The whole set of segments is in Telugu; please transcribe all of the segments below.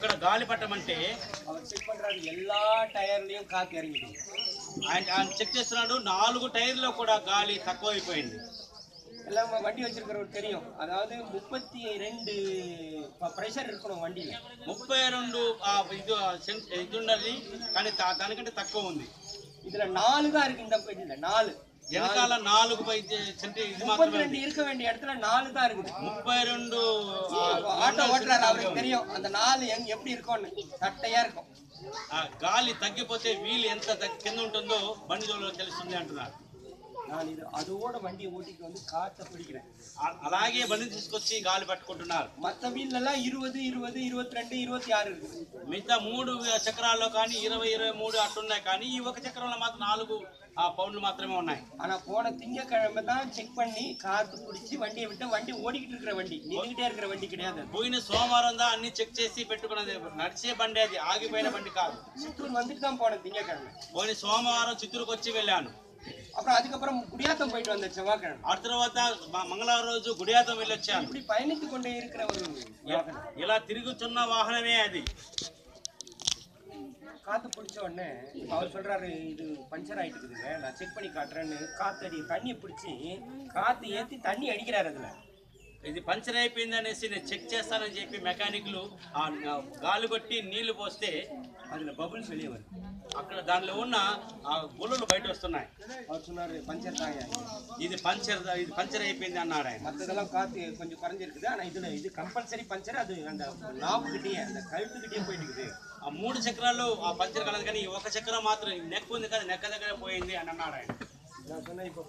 ఇక్కడ గాలి పట్టమంటే அவர் செக் பண்றாரு எல்லா டயர்லயும் காத்து இறங்கிட்டு ఆయన ఆయన చెక్ చేస్తున్నాడు నాలుగు టైర్లో కూడా గాలి తక్కువ అయిపోయింది எல்லாம் வண்டி வச்சிருக்கிறவருக்கு தெரியும் அதாவது முப்பத்தி ரெண்டு ப்ரெஷர் இருக்கணும் வண்டியில ముప్పై రెండు ఆ, ఇది ఆ, సెన్- ఇది ఉన్నది కానీ దా- దానికంటే తక్కువ ఉంది இதுல நாலு தான் இருக்கு இந்த இதுல நாலு వెనకాల నాలుగు పై సెంటి ఇది முப்பத்தி మాత్రమే ரெண்டு இருக்க வேண்டிய இடத்துல நாலு தான் இருக்குது ముప్పై రెండు ఆ, ஆட்டோ ஓட்டுறாரு அவருக்கு தெரியும் அந்த நாலு எங்க எப்படி இருக்கும்னு தட்டையா இருக்கும் ఆ గాలి తగ్గిపోతే వీలు ఎంత తగ్గి- కింద ఉంటుందో బండి జోలో తెలుస్తుంది అంటున్నారు நான் இது அதோட வண்டியை ஓட்டிட்டு வந்து காற்றை பிடிக்கிறேன் ఆ- అలాగే బండి తీసుకొచ్చి గాలి పట్టుకుంటున్నారు மத்த வீல்ல எல்லாம் இருபது இருபது இருபத்தி ரெண்டு இருபத்தி ஆறு இருக்குது మిగతా మూడు చక్రాల్లో కానీ ఇరవై ఇరవై మూడు అట్టున్నాయి కానీ ఈ ఒక చక్రంలో మాత్రం నాలుగు ఆ పౌండ్లు మాత్రమే ఉన్నాయి ஆனா போன திங்கக்கிழமை தான் செக் பண்ணி காத்து பிடிச்சி வண்டியை விட்டு வண்டி ஓடிக்கிட்டு இருக்கிற வண்டி நின்றுகிட்டே இருக்கிற வண்டி கிடையாது அது. పోయిన సోమవారం దా అన్ని చెక్ చేసి పెట్టుకున్నది నడిచే బండి అది ఆగిపోయిన బండి కాదు சித்தூர் வந்துட்டு தான் போனேன் திங்கக்கிழமை పోయిన సోమవారం చిత్తూరుకు వచ్చి వెళ్ళాను அப்புறம் அதுக்கப்புறம் குடியாத்தம் போயிட்டு வந்தேன் செவ்வாய்க்கிழமை ఆ తర్వాత మ- మంగళవారం రోజు గుడియాతం వెళ్ళొచ్చాను இப்படி பயணித்து கொண்டே இருக்கிற ஒரு வாகனம். ఇలా తిరుగుతున్న వాహనమే అది காத்து பிடிச்ச உடனே அவர் சொல்றாரு இது பஞ்சர் ஆயிட்டு இருக்குதுங்க நான் செக் பண்ணி காட்டுறேன்னு காத்து அடி தண்ணி பிடிச்சி காத்து ஏத்தி தண்ணி அடிக்கிறாரு அதுல ఇది పంచర్ అయిపోయింది అనేసి నేను చెక్ చేస్తానని చెప్పి మెకానిక్లు ఆ ఆ గాలి కొట్టి నీళ్లు పోస్తే அதுல பபுள்ஸ் வெளியே வருது అక్కడ దానిలో ఉన్న ఆ గుళ్ళు బయట వస్తున్నాయి அவர் சொன்னாரு பஞ்சர் தாங்க ఇది పంచర్ ఇది పంచర్ అయిపోయింది అన్నాడు ఆయన மற்றதெல்லாம் காத்து கொஞ்சம் குறைஞ்சிருக்குது ஆனா இதுல இது கம்பல்சரி பஞ்சர் அது அந்த நாப்புக்கிட்டே அந்த கழுத்துக்கிட்டே போயிட்டு இருக்குது ఆ మూడు చక్రాలు ఆ పంచర్ కలదు కానీ ఈ ఒక చక్రం మాత్రం నెక్ ఉంది కదా నెక్క దగ్గర పోయింది అని అన్నాడు ఆయన நான் சொன்னேன் இப்போ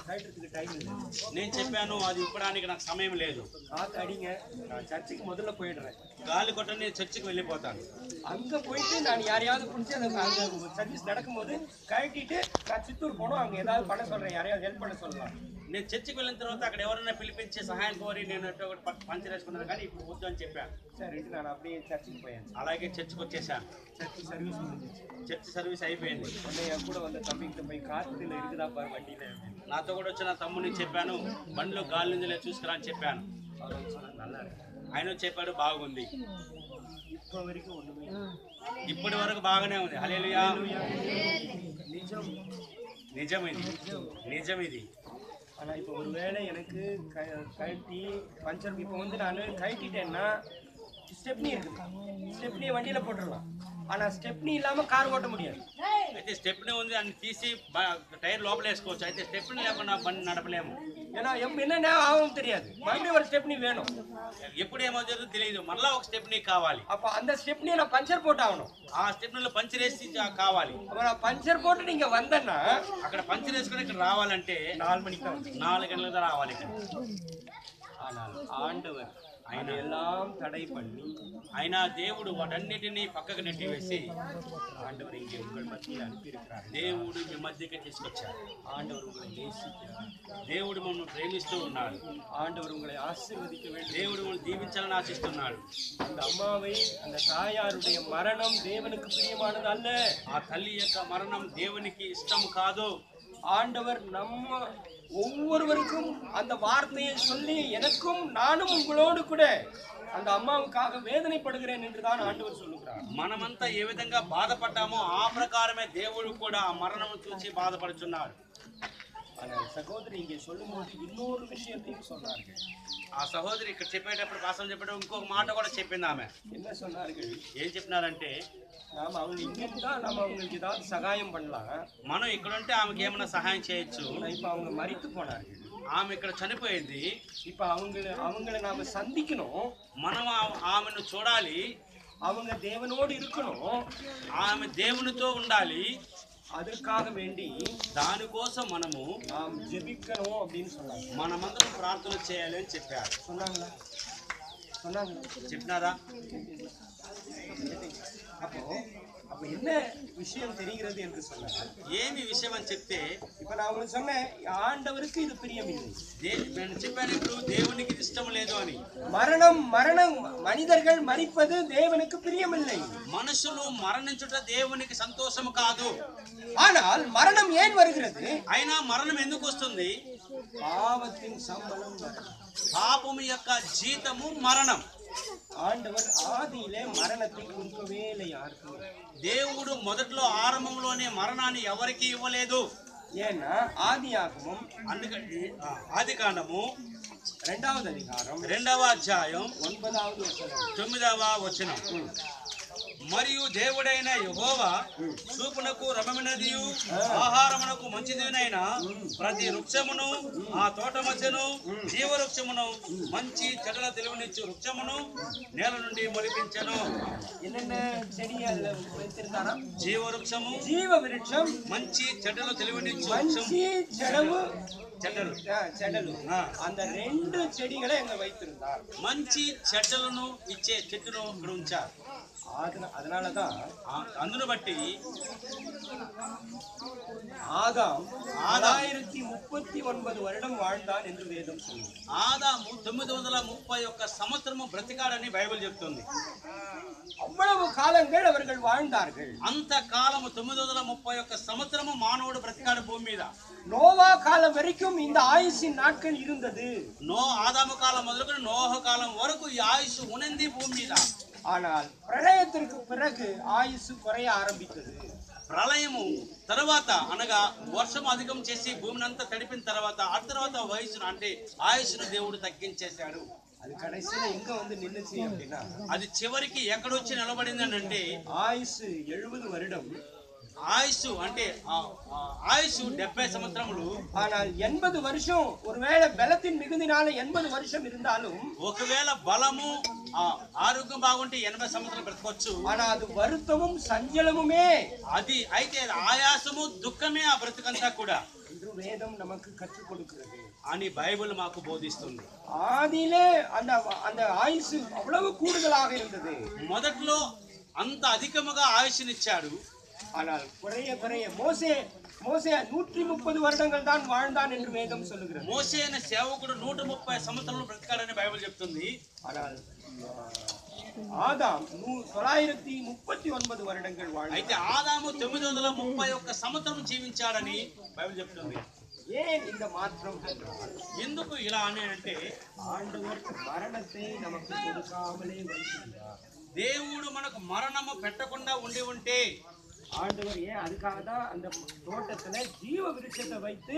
கழட்டுறதுக்கு டைம் இல்லை నేను చెప్పాను అది ఇప్పడానికి నాకు సమయం లేదు காத்து அடிங்க நான் சர்ச்சுக்கு முதல்ல போயிடுறேன் గాలి కొట్ట నేను చర్చికి వెళ్ళిపోతాను அங்க போயிட்டு நான் யாரையாவது பிடிச்சி அந்த அங்க சர்வீஸ் நடக்கும்போது கழட்டிட்டு நான் சித்தூர் போனோம் அங்க ஏதாவது பண்ண சொல்றேன் யாரையாவது ஹெல்ப் பண்ண சொல்லலாம் నేను చర్చికి వెళ్ళిన తర్వాత అక్కడ ఎవరైనా పిలిపించి సహాయం కోరి నేను ఒకటి పంచరేసుకున్నాను కానీ ఇప్పుడు వద్దు అని చెప్పాను. సార్ ఇంటి అప్పుడే చర్చికి పోయాను అలాగే చర్చికి వచ్చేసాను. చర్చి సర్వీస్ చర్చి సర్వీస్ అయిపోయింది. కూడా వంద తమ్మికి పోయి కార్తీక ఇరుకుదా బండి నాతో కూడా వచ్చిన తమ్ముడిని చెప్పాను బండ్లు గాలి నుంచి చూసుకురా అని చెప్పాను. ఆయన చెప్పాడు బాగుంది. ఇప్పటి వరకు బాగానే ఉంది. హలే నిజం. నిజం ఇది. నిజం ఇది. ஆனால் இப்போ ஒருவேளை எனக்கு க- கழட்டி பஞ்சர் இப்போ வந்து நான் கழட்டிட்டேன்னா ஸ்டெப்னி இருக்குது ஸ்டெப்னியை வண்டியில் போட்டுடலாம். ஆனா ஸ்டெப்னி இல்லாம கார் ஓட்ட முடியாது అయితే స్టెప్ని ఉంది అని తీసి బ- టైర్ లోపల వేసుకోవచ్చు అయితే స్టెప్ని లేకుండా బండి నడపలేము ஏன்னா எம் என்னென்ன ஆகும் தெரியாது மறுபடியும் ஒரு ஸ்டெப்னி வேணும் ఎప్పుడు ఏమవుతుందో తెలియదు మళ్ళా ఒక స్టెప్ని కావాలి அப்போ அந்த ஸ்டெப்னியை நான் பஞ்சர் போட்டு ஆகணும் ఆ స్టెప్నీలో పంచర్ వేసి చా- కావాలి அப்போ நான் பஞ்சர் போட்டு நீங்க வந்தேன்னா అక్కడ పంచర్ వేసుకుని ఇక్కడ రావాలంటే நாலு மணிக்கு தான் வந்து నాలుగు గంటలకు రావాలి ఇక్కడ ஆனால் ஆண்டவர் ఆయన எல்லாம் தடை பண்ணி అయినా దేవుడు వాటన్నిటినీ పక్కకు నెట్టివేసి ஆண்டவர் இங்கே உங்கள் மத்தியில் அனுப்பியிருக்கிறார் దేవుడు మీ మధ్యకి తీసుకొచ్చాడు ஆண்டவர் உங்களை நேசிக்கிறார் దేవుడు మమ్మల్ని ప్రేమిస్తూ ఉన్నాడు ஆண்டவர் உங்களை ஆசீர்வதிக்க வேண்டும் దేవుడు మమ్మల్ని దీవించాలని ఆశిస్తున్నాడు அந்த அம்மாவை அந்த தாயாருடைய மரணம் தேவனுக்கு பிரியமானது அல்ல ఆ తల్లి యొక్క మరణం దేవునికి ఇష్టం కాదు ஆண்டவர் நம்ம ஒவ்வொருவருக்கும் அந்த வார்த்தையை சொல்லி எனக்கும் நானும் உங்களோடு கூட அந்த அம்மாவுக்காக வேதனைப்படுகிறேன் என்றுதான் ஆண்டவர் சொல்லுகிறார் మనమంతా ఏ విధంగా బాధపడ్డామో ఆ ప్రకారమే దేవుడు కూడా ఆ మరణం చూసి బాధపడుచున్నాడు ஆனால் சகோதரி இங்கே சொல்லும்போது இன்னொரு விஷயத்தையும் சொன்னார்கள் ఆ సహోదరి ఇక్కడ చెప్పేటప్పుడు భాషలు చెప్పేటప్పుడు ఇంకొక మాట కూడా చెప్పింది ఆమె என்ன சொன்னார்கள் ఏం చెప్పినారంటే நாம அவங்க இங்க இருந்தா நம்ம அவங்களுக்கு ஏதாவது சகாயம் பண்ணலாம் మనం ఇక్కడుంటే ఆమెకి ఏమైనా సహాయం చేయొచ్చు ஆனா இப்ப அவங்க மறித்து போனார்கள் ఆమె ఇక్కడ చనిపోయింది இப்ப அவங்கள அவங்கள நாம சந்திக்கணும் మనం ఆ- ఆమెను చూడాలి அவங்க தேவனோடு இருக்கணும் ఆమె దేవునితో ఉండాలి அதற்காக வேண்டி దానికోసం మనము நாம் ஜெபிக்கணும் அப்படின்னு சொன்னாங்க మనమందరం ప్రార్థన చేయాలి అని చెప్పారు சொன்னாங்களா சொன்னாங்களா చెప్పినారా அப்போ அப்ப என்ன விஷயம் தெரிகிறது என்று சொன்னாங்க ఏమి విషయం అని చెప్తే இப்ப நான் உங்களுக்கு சொன்னேன் ஆண்டவருக்கு இது பிரியமில்லை దే నేను చెప్పాను ఇప్పుడు దేవునికి ఇది ఇష్టం లేదు అని மரணம் மரணம் மனிதர்கள் மறிப்பது தேவனுக்கு பிரியமில்லை మనుషులు మరణించుట దేవునికి సంతోషం కాదు ஆனால் மரணம் ஏன் வருகிறது అయినా మరణం ఎందుకు వస్తుంది பாவத்தின் சம்பளம் மரணம் పాపము యొక్క జీతము మరణం ஆண்டவர் ஆதியிலே மரணத்தை கொடுக்கவே இல்லை யாருக்கும் దేవుడు మొదట్లో ఆరంభంలోనే మరణాన్ని ఎవరికి ఇవ్వలేదు ஏன்னா ஆதியாகமும் అందుకని ఆది కాండము ரெண்டாவது அதிகாரம் రెండవ అధ్యాయం ஒன்பதாவது வசனம் తొమ్మిదవ వచనం మరియు దేవుడైన యెహోవా చూపునకు రమమైనదియు ఆహారమునకు మంచిదినైన ప్రతి వృక్షమును ఆ తోట మధ్యను జీవ వృక్షమును మంచి చెట్ల తెలివినిచ్చు వృక్షమును నేల నుండి మొలిపించను என்னென்ன செடிகள் வைத்திருந்தாரா జీవ వృక్షము ஜீவ விருட்சம் మంచి చెడ్డలు తెలివినిచ్చు వృక్షం மஞ்சி செடவு చెడ్డలు ஆ, செடலு ఆ. அந்த ரெண்டு செடிகளை அங்க வைத்திருந்தார் మంచి చెడ్డలను ఇచ్చే చెట్టును ఇక్కడ ఉంచారు அதன- அதனாலதான் ఆ- అందును బట్టి ஆதாம் ஆறாயிரத்தி முப்பத்தி ஒன்பது வருடம் வாழ்ந்தான் என்று வேதம் சொல்லுது ఆదాము తొమ్మిది వందల ముప్పై ఒక్క సంవత్సరము బ్రతికాడని బైబిల్ చెప్తుంది அவ்வளவு காலங்கள் அவர்கள் வாழ்ந்தார்கள் అంత కాలము తొమ్మిది వందల ముప్పై ఒక్క సంవత్సరము మానవుడు బ్రతికాడు భూమి మీద நோவா காலம் வரைக்கும் இந்த ஆயுசின் நாட்கள் இருந்தது నో ఆదాము కాలం మొదలుకొని నోహ కాలం వరకు ఈ ఆయుష్ ఉనింది భూమి మీద ஆனால் பிரளயத்திற்கு பிறகு ஆயுசு குறைய ஆரம்பித்தது ప్రళయము తర్వాత అనగా వర్షం అధికం చేసి భూమిని అంతా తడిపిన తర్వాత ఆ తర్వాత వయసును అంటే ఆయుష్ను దేవుడు తగ్గించేశాడు அது கடைசியில எங்க வந்து நின்னுச்சு அப்படின்னா అది చివరికి ఎక్కడొచ్చి నిలబడిందనంటే ஆயுசு எழுபது வருடம் ఆయుష్ అంటే ఆ- ఆ ఆయుష్ డెబ్బై సంవత్సరములు ஆனால் எண்பது வருஷம் ஒருவேளை பலத்தின் மிகுதினால எண்பது வருஷம் இருந்தாலும் ఒకవేళ బలము ఆ ఆరోగ్యం బాగుంటే ఎనభై సంవత్సరాలు బ్రతకొచ్చు ஆனா அது வருத்தமும் சஞ்சலமுமே అది అయితే ఆయాసము దుఃఖమే ఆ బ్రతుకంతా కూడా என்று வேதம் நமக்கு கற்றுக் கொடுக்கிறது అని బైబిల్ మాకు బోధిస్తుంది ஆதியிலே அந்த அந்த ஆயுசு அவ்வளவு கூடுதலாக இருந்தது మొదట్లో అంత అధికముగా ఆయుష్నిచ్చాడు ஆனால் குறைய குறைய மோசே மோசே நூற்றி முப்பது வருடங்கள் தான் வாழ்ந்தான் என்று வேதம் சொல்லுகிறது మోసే అనే సేవకుడు నూట ముప్పై సంవత్సరాలు బ్రతకాడని బైబిల్ చెప్తుంది ஆனால் ஆதாம் நூ- தொள்ளாயிரத்தி முப்பத்தி ஒன்பது வருடங்கள் అయితే வாழ்ந்தான் ఆదాము తొమ్మిది వందల ముప్పై ఒక్క సంవత్సరం జీవించాడని బైబిల్ చెప్తుంది ஏன் இந்த மாற்றம் என்றால் ఎందుకు ఇలా అని అంటే ஆண்டவர் மரணத்தை நமக்கு கொடுக்காமலே வைத்திருந்தார் దేవుడు మనకు మరణము పెట్టకుండా ఉండి ఉంటే ஆண்டவர் ஏன் அதுக்காக தான் அந்த தோட்டத்துல ஜீவ விருட்சத்தை வைத்து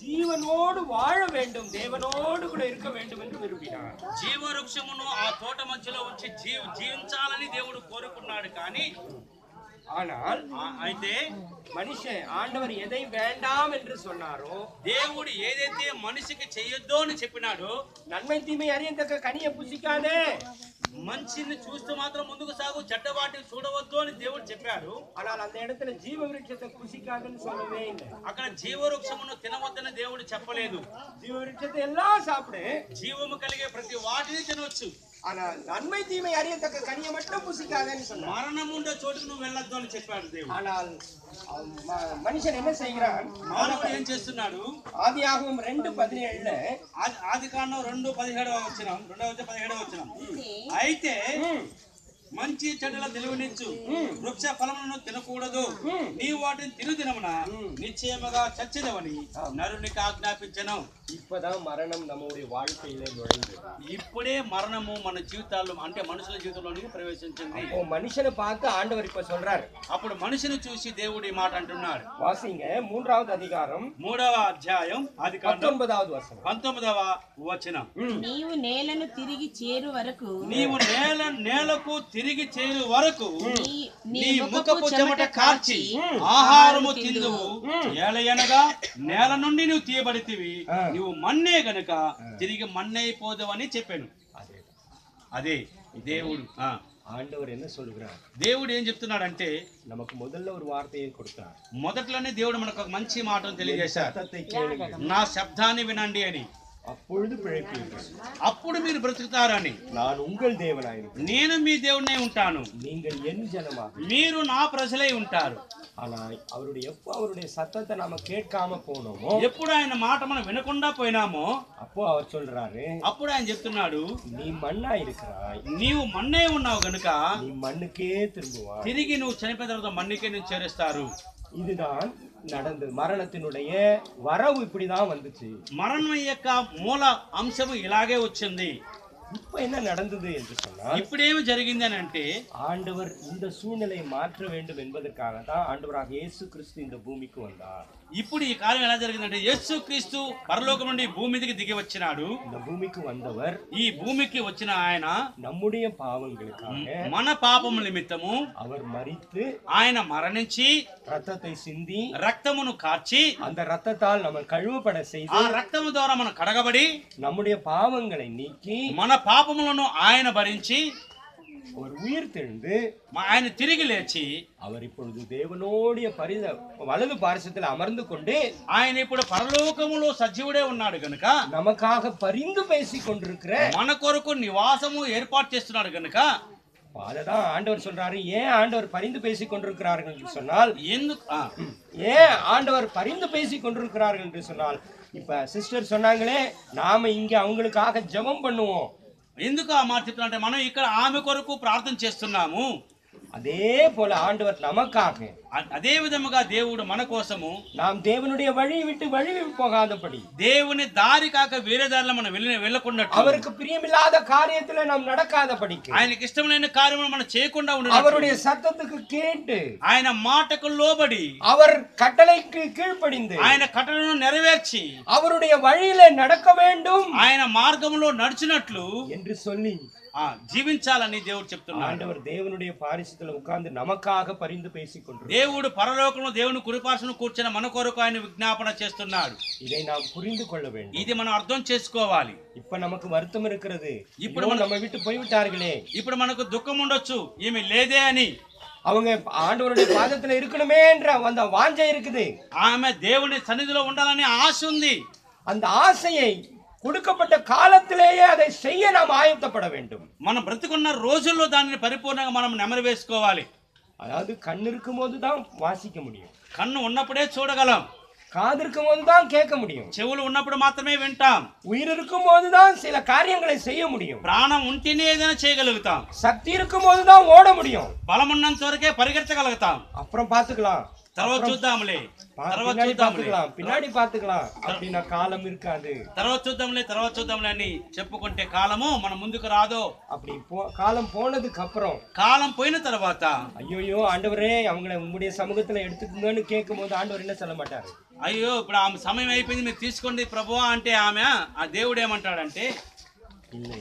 ஜீவனோடு வாழ வேண்டும் தேவனோடு கூட இருக்க வேண்டும் என்று விரும்பினார் జీవవృక్షమును ఆ తోట మధ్యలో ఉంచి జీవ జీవించాలని దేవుడు కోరుకున్నాడు కానీ ஆனால் ఆ- అయితే மனுஷன் ஆண்டவர் எதை வேண்டாம் என்று சொன்னாரோ దేవుడు ఏదైతే మనిషికి చెయ్యొద్దో అని చెప్పినాడో நன்மை தீமை அறியத்தக்க கனியை புசிக்காதே మంచిని చూస్తూ మాత్రం ముందుకు సాగు చెడ్డ వాటిని చూడవద్దు అని దేవుడు చెప్పాడు ஆனால் அந்த இடத்துல ஜீவ விருட்சத்தை புசிக்காதுன்னு சொல்லவே இல்லை అక్కడ జీవవృక్షమును తినవద్దని దేవుడు చెప్పలేదు ஜீவ விருட்சத்தை எல்லாம் சாப்பிடு జీవము కలిగే ప్రతి వాటిని తినవచ్చు ஆனால் நன்மை தீமை அறியத்தக்க கனியை மட்டும் புசிக்காதேன்னு சொன்னார் మరణం ఉండే చోటుకు నువ్వు వెళ్ళొద్దు అని చెప్పాడు దేవుడు ஆனால் அவன் ம- மனுஷன் என்ன செய்கிறான் మానవుడు ఏం చేస్తున్నాడు ஆதியாகமம் ரெண்டு பதினேழுல ఆది ఆది కాండం రెండు పదిహేడవ వచ్చిన రెండవ వచ్చి పదిహేడవ వచ్చిన అయితే మంచి చెడ్డల తెలివినిచ్చు వృక్ష ఫలములను తినకూడదు నీ వాటిని తిను దినమున నిశ్చయముగా చచ్చిదవని నరునికి ఆజ్ఞాపించను இப்பதான் மரணம் நம்முடைய வாழ்க்கையில நுழைந்தது ఇప్పుడే మరణము మన జీవితాల్లో అంటే మనుషుల జీవితంలోనికి ప్రవేశించింది ஓ மனுஷனை பார்த்து ஆண்டவர் இப்ப சொல்றாரு అప్పుడు మనిషిని చూసి దేవుడు ఈ మాట అంటున్నాడు வாசிங்க மூன்றாவது அதிகாரம் మూడవ అధ్యాయం ఆది కాండం பத்தொன்பதாவது வசனம் పంతొమ్మిదవ వచనం నీవు నేలను తిరిగి చేరు వరకు నీవు నేల నేలకు తిరిగి చేరు వరకు నీ- నీ ముఖపు చెమట కార్చి ఆహారము తిందువు ఏలయనగా నేల నుండి నువ్వు తీయబడితివి నువ్వు మన్నే గనుక తిరిగి మన్నైపోదవని చెప్పాను అదే దేవుడు ఆ ஆண்டவர் என்ன சொல்லுகிறார் దేవుడు ఏం చెప్తున్నాడంటే நமக்கு முதல்ல ஒரு வார்த்தையை கொடுத்தார் మొదట్లోనే దేవుడు మనకు ఒక మంచి మాటను తెలియజేశారు சத்தத்தை கேளுங்கள் నా శబ్దాన్ని వినండి అని அப்பொழுது பிழைப்பீர்கள் అప్పుడు మీరు బ్రతుకుతారని நான் உங்கள் தேவனாயிருக்கிறேன் నేను మీ దేవుడినే ఉంటాను நீங்கள் என் ஜனமாக మీరు నా ప్రజలై ఉంటారు ஆனா அவருடைய எப்போ அவருடைய சத்தத்தை நாம கேட்காம போனோமோ ఎప్పుడు ఆయన మాట మనం వినకుండా పోయినామో அப்போ அவர் சொல்றாரு అప్పుడు ఆయన చెప్తున్నాడు நீ மண்ணா இருக்கிறாய் నీవు మన్నే ఉన్నావు గనుక நீ మన్నుకే திரும்புவாய் తిరిగి నువ్వు చనిపోయిన తర్వాత మన్నికే నేను చేరుస్తారు இதுதான் நடந்தது மரணத்தினுடைய வரவு இப்படிதான் வந்துச்சு మరణం యొక్క మూల అంశము ఇలాగే వచ్చింది இப்ப என்ன நடந்தது என்று சொன்னால் ఇప్పుడేమి జరిగింది అని అంటే ஆண்டவர் இந்த சூழ்நிலையை மாற்ற வேண்டும் என்பதற்காக தான் ஆண்டவராக இயேசு கிறிஸ்து இந்த பூமிக்கு வந்தார் ఇప్పుడు ఈ కాలం ఎలా జరిగిందంటే యేసు క్రీస్తు పరలోకం నుండి భూమి మీదకి దిగి వచ్చినాడు இந்த பூமிக்கு வந்தவர் ఈ భూమికి వచ్చిన ఆయన நம்முடைய பாவங்களுக்காக మన పాపము నిమిత్తము அவர் மரித்து ఆయన మరణించి ரத்தத்தை சிந்தி రక్తమును కార్చి அந்த ரத்தத்தால் நம்ம கழுவப்பட ఆ செய்து రక్తము ద్వారా మనం కడగబడి நம்முடைய பாவங்களை நீக்கி మన పాపములను ఆయన భరించి ஒரு உயிர் தெழுந்து మ- ఆయన తిరిగి లేచి அவர் இப்பொழுது தேவனோடைய பரித வலது பாரிசத்தில் அமர்ந்து கொண்டு ఆయన ఇప్పుడు పరలోకములో సజీవుడే ఉన్నాడు గనుక நமக்காக பரிந்து பேசிக் கொண்டிருக்கிற మన కొరకు నివాసము ఏర్పాటు చేస్తున్నాడు గనుక அததான் ஆண்டவர் சொல்றாரு ஏன் ஆண்டவர் பரிந்து பேசிக் கொண்டிருக்கிறார்கள் என்று சொன்னால் ఎందుకు ఆ, ஏன் ஆண்டவர் பரிந்து பேசிக் கொண்டிருக்கிறார்கள் என்று சொன்னால் இப்ப சிஸ்டர் சொன்னாங்களே நாம இங்க அவங்களுக்காக ஜெபம் பண்ணுவோம் ఎందుకు ఆ మాట చెప్తున్నా అంటే మనం ఇక్కడ ఆమె కొరకు ప్రార్థన చేస్తున్నాము அதே போல ஆண்டவர் நமக்காக అ- అదే విధముగా దేవుడు మన కోసము నాం దేవునుடைய வழியை விட்டு வழிவி போகாதபடி దేవుని దారి కాక వేరే దారిలో మనం వెళ్ళి వెళ్ళకుండా அவருக்கு பிரியமில்லாத காரியத்துல நாம் நடக்காதபடிக்கு ఆయనకి ఇష్టమైన కార్యములు మనం చేయకుండా ఉండాలి அவருடைய சத்தத்துக்கு கேட்டு ఆయన మాటకు లోబడి அவர் கட்டளைக்கு கீழ்ப்படிந்து ఆయన కట్టలను నెరవేర్చి அவருடைய வழியில நடக்க வேண்டும் ఆయన మార్గంలో నడిచినట్లు என்று சொல்லி జీవించాలని దేవుడు చెప్తున్నాడు ఆండవర్ దేవునుடைய పారిశుద్ధులు ఉకాందు నమకాగ పరిந்து పేసికొండు దేవుడు పరలోకంలో దేవుని కురిపార్శ్వను కూర్చున్న మన కొరకు ఆయన విజ్ఞాపన చేస్తున్నాడు இதை நாம் புரிந்து கொள்ள வேண்டும் ఇది మనం అర్థం చేసుకోవాలి இப்ப நமக்கு வருத்தம் இருக்கிறது ఇప్పుడు இப்போ நம்ம விட்டு போய்விட்டார்களே ఇప్పుడు మనకు దుఃఖం ఉండొచ్చు ఈమె లేదే అని அவங்க ஆண்டவருடைய பாதத்துல இருக்கணுமே என்ற அந்த வாஞ்சை இருக்குது ఆమె దేవుని సన్నిధిలో ఉండాలని ఆశ ఉంది அந்த ஆசையை கொடுக்கப்பட்ட காலத்திலேயே அதை செய்ய நாம் ஆயத்தப்பட வேண்டும் మనం బ్రతుకున్న రోజుల్లో దానిని పరిపూర్ణంగా మనం నెమరు వేసుకోవాలి அதாவது கண் இருக்கும் போதுதான் வாசிக்க முடியும் కన్ను ఉన్నప్పుడే చూడగలం காது இருக்கும் போதுதான் கேட்க முடியும் చెవులు ఉన్నప్పుడు మాత్రమే వింటాం உயிர் இருக்கும் போதுதான் சில காரியங்களை செய்ய முடியும் ప్రాణం ఉంటేనే ఏదైనా చేయగలుగుతాం சக்தி இருக்கும் போதுதான் ஓட முடியும் బలం ఉన్నంత వరకే పరిగెత్తగలుగుతాం அப்புறம் பாத்துக்கலாம் తర్వాత చూద్దాంలే பா- తర్వాత பின்னாடி చూద్దాంలే பாத்துக்கலாம் பின்னாடி பாத்துக்கலாம் அப்படின்னா காலம் இருக்காது తర్వాత చూద్దాంలే తర్వాత చూద్దాంలే అని చెప్పుకుంటే కాలము మన ముందుకు రాదో அப்படி போ காலம் போனதுக்கு அப்புறம் కాలం పోయిన తర్వాత ஐயோயோ ஆண்டவரே அவங்கள உங்களுடைய சமூகத்துல எடுத்துக்கோங்கன்னு கேட்கும் போது ஆண்டவர் என்ன சொல்ல மாட்டாரு అయ్యో ఇప్పుడు ఆమె సమయం అయిపోయింది మీరు తీసుకోండి ప్రభువా అంటే ఆమె ఆ దేవుడు ఏమంటాడంటే இல்லை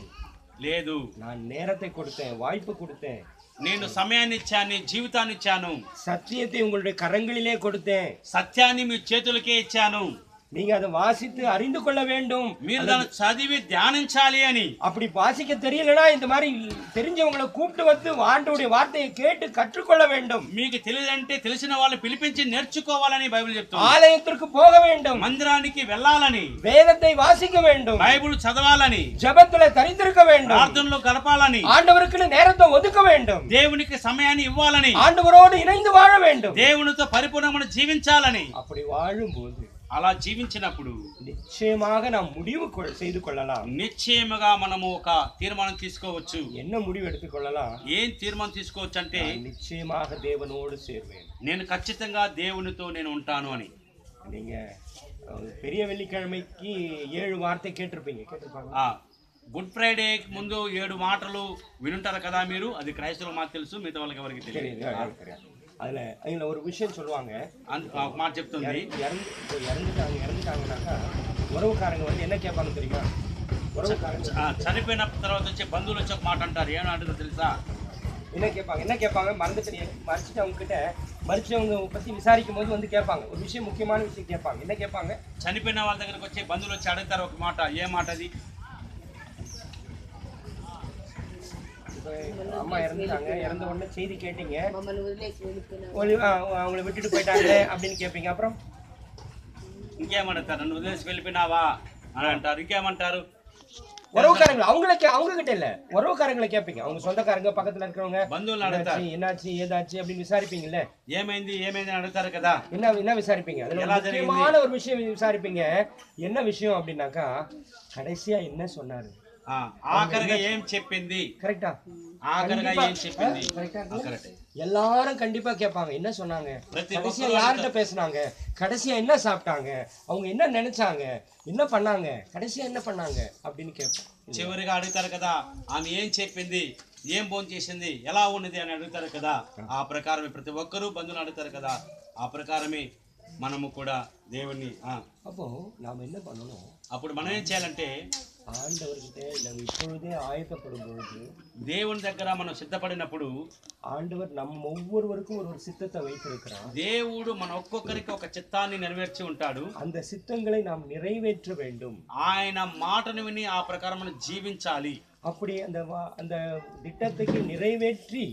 లేదు நான் நேரத்தை கொடுத்தேன் வாய்ப்பு கொடுத்தேன் నేను సమయాన్ని ఇచ్చాను నీ జీవితాన్ని ఇచ్చాను சத்தியத்தை உங்களுடைய கரங்களிலே கொடுத்தேன் సత్యాన్ని మీ చేతులకే ఇచ్చాను நீங்க அதை வாசித்து அறிந்து கொள்ள வேண்டும் మీరు దాన్ని చదివి ధ్యానించాలి అని அப்படி வாசிக்க தெரியலனா இந்த மாதிரி தெரிஞ்சவங்களை கூப்பிட்டு வந்து ஆண்டவருடைய வார்த்தையை கேட்டு கற்றுக்கொள்ள வேண்டும் మీకు తెలియదంటే తెలిసిన వాళ్ళు పిలిపించి నేర్చుకోవాలని బైబిల్ చెప్తుంది ஆலயத்திற்கு போக வேண்டும் మందిరానికి వెళ్ళాలని வேதத்தை வாசிக்க வேண்டும் బైబిల్ చదవాలని ஜெபத்துல தரித்திருக்க வேண்டும் ప్రార్థనలో గడపాలని ஆண்டவருக்குன்னு நேரத்தை ஒதுக்க வேண்டும் దేవునికి సమయాన్ని ఇవ్వాలని ஆண்டவரோடு இணைந்து வாழ வேண்டும் దేవునితో పరిపూర్ణమైన జీవించాలని அப்படி வாழும்போது అలా జీవించినప్పుడు நிச்சயமாக நாம் முடிவு கொள்- செய்து கொள்ளலாம் నిశ్చయముగా మనము ఒక తీర్మానం తీసుకోవచ్చు என்ன முடிவு எடுத்துக்கொள்ளலாம் ఏం తీర్మానం తీసుకోవచ్చు అంటే நான் நிச்சயமாக தேவனோடு சேர்வேன் నేను ఖచ్చితంగా దేవునితో నేను ఉంటాను అని நீங்க அஹ், பெரிய வெள்ளிக்கிழமைக்கு ஏழு வார்த்தை கேட்டிருப்பீங்க கேட்டிருப்பாங்க ఆ గుడ్ ఫ్రైడే ముందు ఏడు మాటలు వినుంటారు కదా మీరు అది క్రైస్తవులకు మాకు తెలుసు మిగతా వాళ్ళకి ఎవరికి తెలియదు தெரியுது, யாருக்கு தெரியாது. அதுல அதுல ஒரு விஷயம் சொல்லுவாங்க అంత- ఆ మాట చెప్తుంది இறந்து இப்போ இறந்துட்டாங்க இறந்துட்டாங்கனாக்கா உறவுக்காரங்க வந்து என்ன கேட்பாங்க தெரியுமா உறவுக்காரங்க ఆ, చనిపోయిన తర్వాత వచ్చే బంధువులు వచ్చి ఒక మాట అంటారు ఏమని అంటారో తెలుసా என்ன கேட்பாங்க என்ன கேட்பாங்க மறந்து தெரியாது மறைச்சிட்டவங்க கிட்ட மறிச்சவங்க பத்தி விசாரிக்கும் போது வந்து கேட்பாங்க ஒரு விஷயம் முக்கியமான விஷயம் கேட்பாங்க என்ன கேட்பாங்க చనిపోయిన వాళ్ళ దగ్గరకు వచ్చి బంధువులు వచ్చి అడుగుతారు ఒక మాట ఏ మాట అది அம்மா இறந்துட்டாங்க இறந்த உடனே செய்தி கேட்டீங்க మమ్మల్ని వదిలేసి వెళ్ళిపోయినా ஒரு- ஆ, அவங்கள விட்டுட்டு போயிட்டாங்களே அப்படின்னு கேட்பீங்க அப்புறம் ఇంకేమంటారు నన్ను వదిలేసి వెళ్ళిపోయినావా అని అంటారు ఇంకేమంటారు உறவுக்காரங்க அவங்கள கே- அவங்க கிட்ட இல்ல உறவுக்காரங்களை கேட்பீங்க அவங்க சொந்தக்காரங்க பக்கத்துல இருக்கிறவங்க బంధువులను అడుగుతారు என்னாச்சு என்னாச்சு ஏதாச்சு அப்படின்னு விசாரிப்பீங்கல்ல ఏమైంది ఏమైంది అని అడుగుతారు కదా என்ன என்ன விசாரிப்பீங்க அதுல ஒரு ఎలా జరిగింది? முக்கியமான ஒரு விஷயம் விசாரிப்பீங்க என்ன விஷயம் அப்படின்னாக்கா கடைசியா என்ன சொன்னாரு ఆ, ఆఖరిగా ఏం చెప్పింది கரெக்டா ఆఖరిగా ఏం చెప్పింది కరెక్టా ఆ, కరెక్టే எல்லாரும் கண்டிப்பா கேட்பாங்க என்ன சொன்னாங்க பிரதி கடைசியா ஒருத்தரும் யார்கிட்ட பேசுனாங்க கடைசியா என்ன சாப்பிட்டாங்க அவங்க என்ன நினைச்சாங்க என்ன பண்ணாங்க கடைசியா என்ன பண்ணாங்க அப்படின்னு கேட்போம் చివరిగా అడుగుతారు కదా ఆమె ఏం చెప్పింది ఏం భోజనం చేసింది ఎలా ఉన్నది అని అడుగుతారు కదా ఆ ప్రకారమే ప్రతి ఒక్కరూ బంధువులు అడుగుతారు కదా ఆ ప్రకారమే మనము కూడా దేవుణ్ణి ఆ, அப்போ நாம என்ன பண்ணணும் అప్పుడు మనం ఏం చేయాలంటే ஆண்டவர்கிட்ட நம்ம இப்பொழுதே ஆயத்தப்படும் பொழுது దేవుని దగ్గర మనం సిద్ధపడినప్పుడు ஆண்டவர் நம் ஒவ்வொருவருக்கும் ஒரு ஒரு சித்தத்தை வைத்திருக்கிறார் దేవుడు మన ఒక్కొక్కరికి ఒక చిత్తాన్ని నెరవేర్చి ఉంటాడు அந்த சித்தங்களை நாம் நிறைவேற்ற வேண்டும் ఆయన మాటను విని ఆ ప్రకారం మనం జీవించాలి அப்படி அந்த வா- அந்த திட்டத்துக்கு நிறைவேற்றி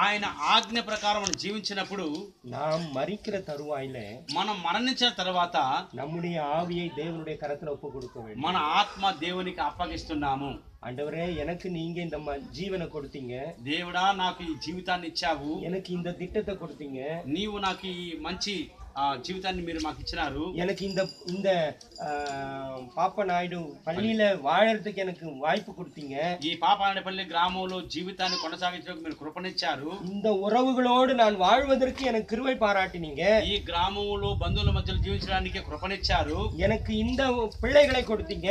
ఆయన ఆజ్ఞ ప్రకారం మనం జీవించినప్పుడు நாம் மறிக்கிற தருவாயில మనం మరణించిన తర్వాత நம்முடைய ஆவியை தேவனுடைய கரத்துல ஒப்பு கொடுக்க வேண்டும் మన ఆత్మ దేవునికి అప్పగిస్తున్నాము ஆண்டவரே எனக்கு நீங்க இந்த ம- ஜீவனை கொடுத்தீங்க దేవుడా నాకు ఈ జీవితాన్ని ఇచ్చావు எனக்கு இந்த திட்டத்தை கொடுத்தீங்க నీవు నాకు ఈ మంచి ఆ, జీవితాన్ని మీరు మాకు ఇచ్చినారు எனக்கு இந்த இந்த ஆ, பாப்ப நாயுடு பள்ளியில வாழறதுக்கு எனக்கு வாய்ப்பு கொடுத்தீங்க ఈ పాపానపల్లి గ్రామంలో జీవితాన్ని కొనసాగించడానికి మీరు కృపణిచ్చారు இந்த உறவுகளோடு நான் வாழ்வதற்கு எனக்கு கிருபை பாராட்டினீங்க ఈ గ్రామంలో బంధువుల మధ్యలో జీవించడానికి కృపణిచ్చారు எனக்கு இந்த பிள்ளைகளை கொடுத்தீங்க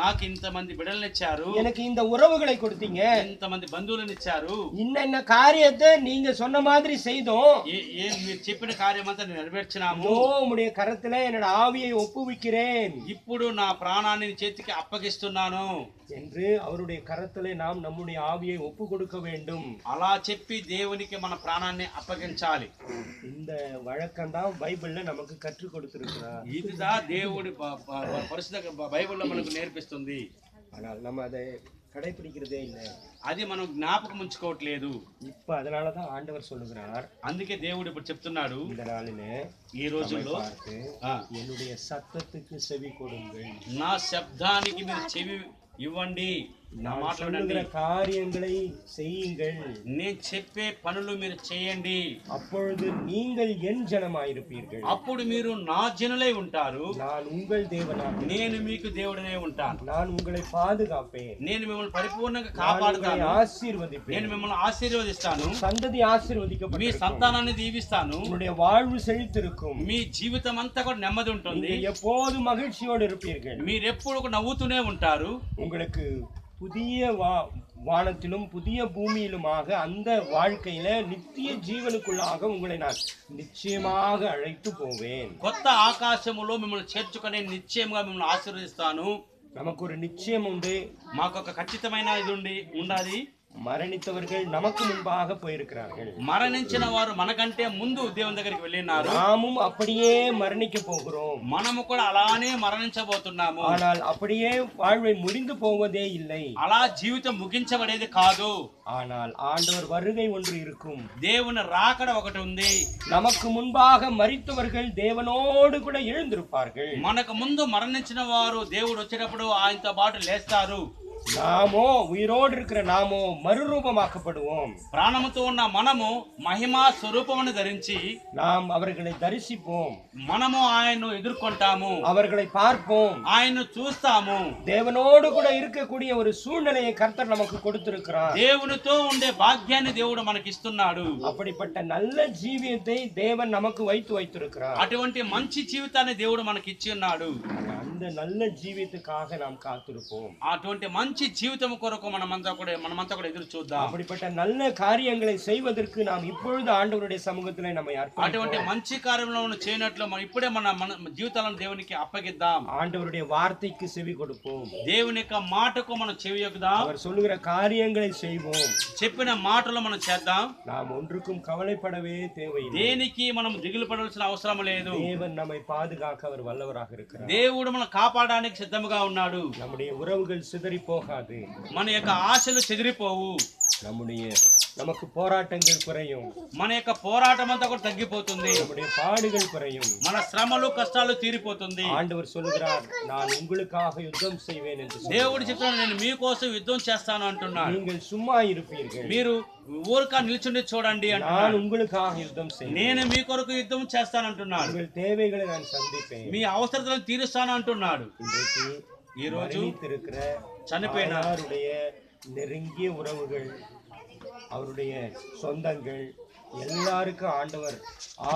నాకు ఇంతమంది బిడ్డలనిచ్చారు எனக்கு இந்த உறவுகளை கொடுத்தீங்க ఇంతమంది బంధువులను ఇచ్చారు இன்னென்ன காரியத்தை நீங்க சொன்ன மாதிரி செய்தோம் ఏ- ఏం మీరు చెప్పిన కార్యమంతా నేను నెరవేర్చినాము இதோ உம்முடைய கரத்துல என்னோட ஆவியை ஒப்புவிக்கிறேன் ఇప్పుడు నా ప్రాణాన్ని నీ చేతికి అప్పగిస్తున్నాను என்று அவருடைய கரத்திலே நாம் நம்முடைய ஆவியை ஒப்பு கொடுக்க வேண்டும் అలా చెప్పి దేవునికి మన ప్రాణాన్ని అప్పగించాలి இந்த வழக்கம் தான் பைபிள்ல நமக்கு கற்றுக் கொடுத்திருக்கிறார் ఇదిదా దేవుడి ప- ప- ప- పరిశుద్ధ బ- బైబిల్లో మనకు నేర్పిస్తుంది ஆனால் நம்ம அதை கடைபிடிக்கிறதே இல்லை అది మనం జ్ఞాపకం ఉంచుకోవట్లేదు இப்ப அதனாலதான் ஆண்டவர் சொல்லுகிறார் అందుకే దేవుడు ఇప్పుడు చెప్తున్నాడు இந்த நாளிலே ఈ రోజుల్లో பார்த்து ఆ, என்னுடைய சத்தத்துக்கு செவி கொடுங்கள் నా శబ్దానికి మీరు చెవి ఇవ్వండి నా நான் మాటలు వినండి சொல்லுகிற காரியங்களை செய்யுங்கள் నేను చెప్పే పనులు మీరు చేయండి அப்பொழுது நீங்கள் என் ஜனமாயிருப்பீர்கள் అప్పుడు మీరు నా జనులై ఉంటారు நான் உங்கள் தேவனாக నేను మీకు దేవుడనే ఉంటాను நான் உங்களை பாதுகாப்பேன் నేను మిమ్మల్ని పరిపూర్ణంగా நான் உங்களை కాపాడుతాను ஆசீர்வதிப்பேன் నేను మిమ్మల్ని ఆశీర్వదిస్తాను சந்ததி మీ ஆசீர்வதிக்கப்பட்டிருக்கும் సంతానాన్ని దీవిస్తాను உங்களுடைய வாழ்வு செழித்திருக்கும் మీ జీవితం అంతా కూడా నెమ్మది ఉంటుంది நீங்கள் எப்போதும் மகிழ்ச்சியோடு இருப்பீர்கள் మీరెప్పుడు కూడా నవ్వుతూనే ఉంటారు உங்களுக்கு புதிய வா வானத்திலும் புதிய பூமியிலுமாக அந்த வாழ்க்கையில நித்திய ஜீவனுக்குள்ளாக உங்களை நான் நிச்சயமாக அழைத்து போவேன் కొత్త ఆకాశములో మిమ్మల్ని చేర్చుకొని నిశ్చయంగా మిమ్మల్ని ఆశీర్వదిస్తాను நமக்கு ஒரு நிச்சயம் உண்டு మాకు ఒక ఖచ్చితమైన ఇది ఉండి ఉండాలి மரணித்தவர்கள் நமக்கு முன்பாக போயிருக்கிறார்கள் మరణించిన వారు మనకంటే ముందు దేవుని దగ్గరికి వెళ్ళినారు நாமும் அப்படியே மரணிக்க போகிறோம் మనము కూడా అలానే మరణించబోతున్నాము ஆனால் அப்படியே வாழ்வை முடிந்து போவதே இல்லை అలా జీవితం ముగించబడేది కాదు ஆனால் ஆண்டவர் வருகை ஒன்று இருக்கும் దేవుని రాకడ ఒకటి ఉంది நமக்கு முன்பாக மரித்தவர்கள் தேவனோடு கூட எழுந்திருப்பார்கள் మనకు ముందు మరణించిన వారు దేవుడు వచ్చేటప్పుడు ఆయనతో పాటు లేస్తారు நாமோ உயிரோடு இருக்கிற நாமோ மறுரூபமாக்கப்படுவோம் ప్రాణముతో ఉన్న మనము మహిమా స్వరూపమును ధరించి நாம் அவர்களை தரிசிப்போம் మనము ఆయన్ను ఎదుర్కొంటాము அவர்களை பார்ப்போம் ఆయన్ను చూస్తాము தேவனோடு கூட இருக்கக்கூடிய ஒரு சூழ்நிலையை கர்த்தர் நமக்கு கொடுத்திருக்கிறார் దేవునితో ఉండే భాగ్యాన్ని దేవుడు మనకిస్తున్నాడు அப்படிப்பட்ட நல்ல ஜீவியத்தை தேவன் நமக்கு வைத்து வைத்திருக்கிறார் అటువంటి మంచి జీవితాన్ని దేవుడు మనకి ఇచ్చి ఉన్నాడు அந்த நல்ல ஜீவியத்துக்காக நாம் காத்திருப்போம் అటువంటి మంచి జీవితం కొరకు మనమంతా కూడా మనమంతా కూడా ఎదురు చూద్దాం அப்படிப்பட்ட நல்ல காரியங்களை செய்வதற்கு நாம் இப்பொழுது ஆண்டவருடைய சமூகத்திலே நம்மை అటువంటి அர்ப்பணிப்போம் మంచి కార్యంలో మనం చేయనట్లు మనం ఇప్పుడే మన మన జీవితాలను దేవునికి అప్పగిద్దాం ஆண்டவருடைய வார்த்தைக்கு செவி கொடுப்போம் దేవుని యొక్క మాటకు మనం చెవి యొక్కుదాం அவர் சொல்லுகிற காரியங்களை செய்வோம் చెప్పిన మాటలు మనం చేద్దాం நாம் ஒன்றுக்கும் கவலைப்படவே தேவையில்லை దేనికి మనం దిగులు పడవలసిన అవసరం లేదు தேவன் நம்மை பாதுகாக்க அவர் வல்லவராக இருக்கிறார் దేవుడు మనం కాపాడడానికి సిద్ధముగా ఉన్నాడు நம்முடைய உறவுகள் சிதறி போகாது మన యొక్క ఆశలు చెదిరిపోవు நம்முடைய நமக்கு போராட்டங்கள் குறையும் మన యొక్క పోరాటం అంతా కూడా తగ్గిపోతుంది நம்முடைய பாடுகள் குறையும் మన శ్రమలు కష్టాలు తీరిపోతుంది ஆண்டவர் சொல்லுகிறார் நான் உங்களுக்காக யுத்தம் செய்வேன் என்று சொல்லி దేవుడు చెప్తున్నాడు నేను మీకోసం యుద్ధం చేస్తాను అంటున్నాడు நீங்கள் சும்மா இருப்பீர்கள் మీరు ఊరిక నిల్చుండి చూడండి நான் అంటున్నాడు உங்களுக்காக யுத்தம் செய்வேன் నేను మీ కొరకు యుద్ధం చేస్తాను అంటున్నాడు உங்கள் தேவைகளை நான் சந்திப்பேன் మీ అవసరతలను తీరుస్తాను అంటున్నాడు இன்றைக்கு ఈ రోజు மரணித்திருக்கிற చనిపోయిన அவருடைய நெருங்கிய உறவுகள் அவருடைய சொந்தங்கள் எல்லாருக்கும் ஆண்டவர்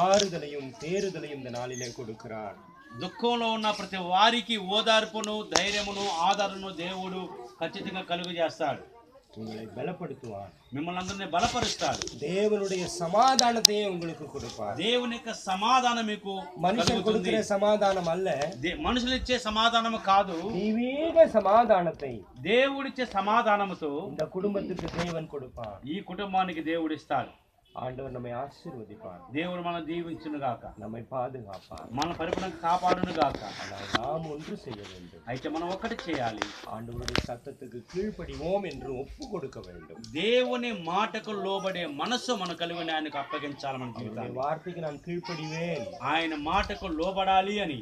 ஆறுதலையும் தேறுதலையும் இந்த நாளிலே கொடுக்கிறார் దుఃఖంలో ఉన్న ప్రతి వారికి ఓదార్పును ధైర్యమును ఆదరణను దేవుడు ఖచ్చితంగా కలుగు చేస్తాడు உங்களை பலப்படுத்துவார் మిమ్మల్ని అందరినీ బలపరుస్తాడు தேவனுடைய சமாதானத்தையே உங்களுக்கு கொடுப்பார் దేవుని యొక్క సమాధానం మీకు மனுஷன் కలుగుతుంది கொடுக்கிற சமாதானம் அல்ல దే- మనుషులు ఇచ్చే సమాధానం కాదు தெய்வீக சமாதானத்தை దేవుడిచ్చే సమాధానముతో இந்த குடும்பத்துக்கு தேவன் கொடுப்பார் ఈ కుటుంబానికి దేవుడు ఇస్తాడు ஆண்டவர் நம்மை ஆசீர்வதிப்பார் దేవుడు మనం దీవించును గాక நம்மை பாதுகாப்பார் మన పరిపూర్ణంగా కాపాడును గాక ஆனால் நாம் ஒன்று செய்ய வேண்டும் అయితే మనం ఒకటి చేయాలి ஆண்டவருடைய சத்தத்துக்கு கீழ்ப்படிவோம் என்று ஒப்பு கொடுக்க வேண்டும் దేవుని మాటకు లోబడే మనస్సు మన కలిగి ఆయనకు అప్పగించాలి మన அவருடைய జీవితాన్ని வார்த்தைக்கு நான் கீழ்ப்படிவேன் ఆయన మాటకు లోబడాలి అని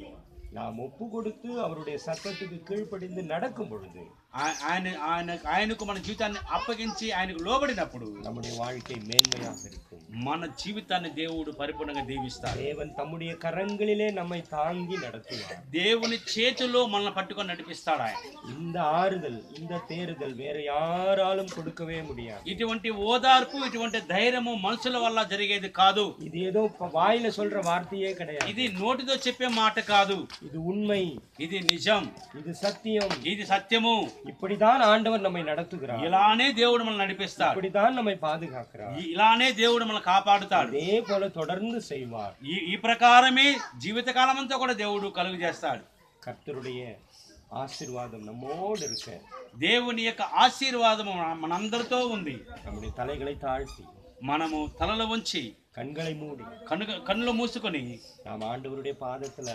நாம் ஒப்பு கொடுத்து அவருடைய சத்தத்துக்கு கீழ்ப்படிந்து நடக்கும் பொழுது ఆ- ఆయన ఆయన ఆయనకు మన జీవితాన్ని అప్పగించి ఆయనకు లోబడినప్పుడు நம்முடைய வாழ்க்கை மேன்மையாக இருக்கும் మన జీవితాన్ని దేవుడు పరిపూర్ణంగా దీవిస్తాడు தேவன் தம்முடைய கரங்களிலே நம்மை தாங்கி நடத்துவார் దేవుని చేతిలో మనల్ని పట్టుకొని నడిపిస్తాడు ఆయన இந்த ஆறுதல் இந்த தேறுதல் வேற யாராலும் கொடுக்கவே முடியாது ఇటువంటి ఓదార్పు ఇటువంటి ధైర్యము మనుషుల వల్ల జరిగేది కాదు இது ஏதோ ப- வாயில சொல்ற வார்த்தையே கிடையாது ఇది నోటితో చెప్పే మాట కాదు இது உண்மை ఇది నిజం இது சத்தியம் ఇది సత్యము இப்படிதான் ஆண்டவர் நம்மை நடத்துகிறார் ఇలానే దేవుడు మనల్ని నడిపిస్తాడు இப்படிதான் நம்மை பாதுகாக்கிறார் ఈ- ఇలానే దేవుడు మనల్ని కాపాడుతాడు அதே போல தொடர்ந்து செய்வார் ఈ ఈ ప్రకారమే జీవితకాలం అంతా కూడా దేవుడు కలుగు చేస్తాడు கர்த்தருடைய ஆசீர்வாதம் நம்மோடு இருக்க దేవుని యొక్క ఆశీర్వాదం మన- మనందరితో ఉంది நம்முடைய தலைகளை தாழ்த்தி మనము తలలో ఉంచి கண்களை மூடி కను కన్నులు మూసుకొని நாம் ஆண்டவருடைய பாதத்துல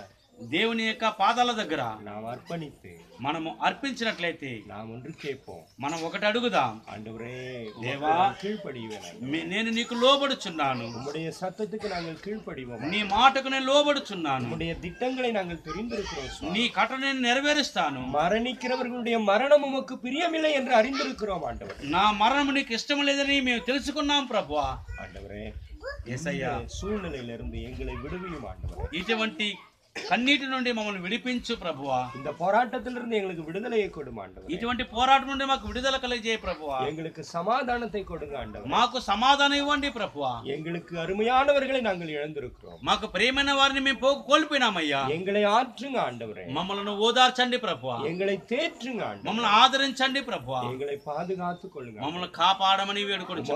దేవుని యొక్క పాదాల దగ్గర நாம் அர்ப்பணித்து మనము అర్పించినట్లయితే நாம் ஒன்று கேட்போம் మనం ఒకటి అడుగుదాం ஆண்டவரே தேவா. உமக்கு நான் கீழ்ப்படிவேன் మే- నేను నీకు లోబడుచున్నాను உம்முடைய சத்தத்துக்கு நாங்கள் கீழ்ப்படிவோம் నీ మాటకు నేను లోబడుచున్నాను உம்முடைய திட்டங்களை நாங்கள் தெரிந்திருக்கிறோம் சுவாமி. నీ కట నేను నెరవేరుస్తాను மரணிக்கிறவர்களுடைய மரணம் உமக்கு பிரியமில்லை என்று அறிந்திருக்கிறோம் ஆண்டவர் నా మరణం నీకు ఇష్టం లేదని మేము తెలుసుకున్నాం ప్రభువా ஆண்டவரே ఏసయ్యా இந்த சூழ்நிலையிலிருந்து எங்களை விடுவியும் ஆண்டவர் ఇటువంటి கண்ணீட்டு నుండి మమ్మల్ని విడిపించు ప్రభువా இந்த போராட்டத்திலிருந்து எங்களுக்கு விடுதலையை கொடுங்க ஆண்டவரே. ఇటువంటి పోరాటం నుండి మాకు విడుదల కలిగే ప్రభువా எங்களுக்கு சமாதானத்தை கொடுங்க ஆண்டவரே. மாக்கு சமாதானம் ఇవ్వండి பிரபுவா. எங்களுக்கு அருமையானவர்களை நாங்கள் இழந்திருக்கிறோம். మాకు ప్రియమైన వారిని போக పోగు ஐயா. எங்களை ஆற்றுங்க ஆண்டவரே. ஓதார் சண்டி பிரபுவா. எங்களை தேற்றுங்க ஆண்டவரே. మమ్మల్ని ఆదరించండి ప్రభువా எங்களை பாதுகாத்துக் கொள்ளுங்க మమ్మల్ని కాపాడమని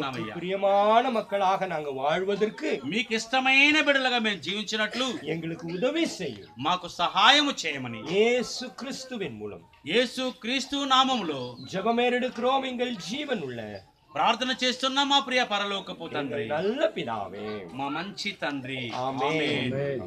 உமக்கு ஐயா. பிரியமான மக்களாக நாங்கள் வாழ்வதற்கு மீக்கு ఇష్టమైన బిడ్డలుగా మేము எங்களுக்கு உதவி செய். செய்யும் మాకు సహాయము చేయమని இயேசு கிறிஸ்துவின் மூலம் యేసు క్రీస్తు నామములో ஜெபமேறெடுக்கிறோம் எங்கள் ஜீவன் உள்ள ప్రార్థన చేస్తున్న మా ప్రియ పరలోకపు తండ్రి எங்கள் நல்ல பிதாவே మా మంచి తండ్రి ఆమేన్. ఆమేన్.